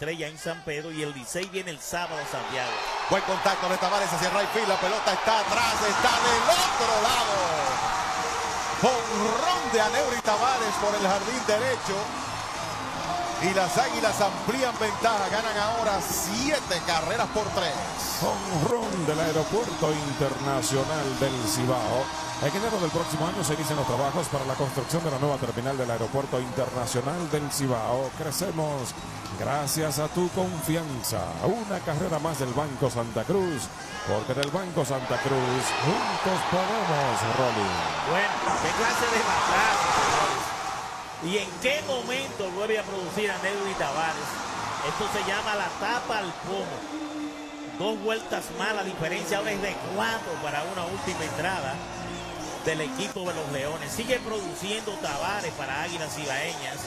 Estrella en San Pedro y el Licey viene el sábado a Santiago. Buen contacto de Tavares hacia right La pelota está atrás, está del otro lado. Honrón de Aneuri Tavares por el jardín derecho. Y las águilas amplían ventaja, ganan ahora siete carreras por tres. Honrón del Aeropuerto Internacional del Cibao. En enero del próximo año se inician los trabajos para la construcción de la nueva terminal del Aeropuerto Internacional del Cibao. Crecemos gracias a tu confianza. Una carrera más del Banco Santa Cruz. Porque del Banco Santa Cruz juntos podemos, Rolly. Bueno, qué clase de batazo, ¿Y en qué momento vuelve a producir a Nedry Tavares? Esto se llama la tapa al pomo. Dos vueltas más, la diferencia ahora es de cuatro para una última entrada del equipo de los Leones. Sigue produciendo Tavares para Águilas Ibaeñas.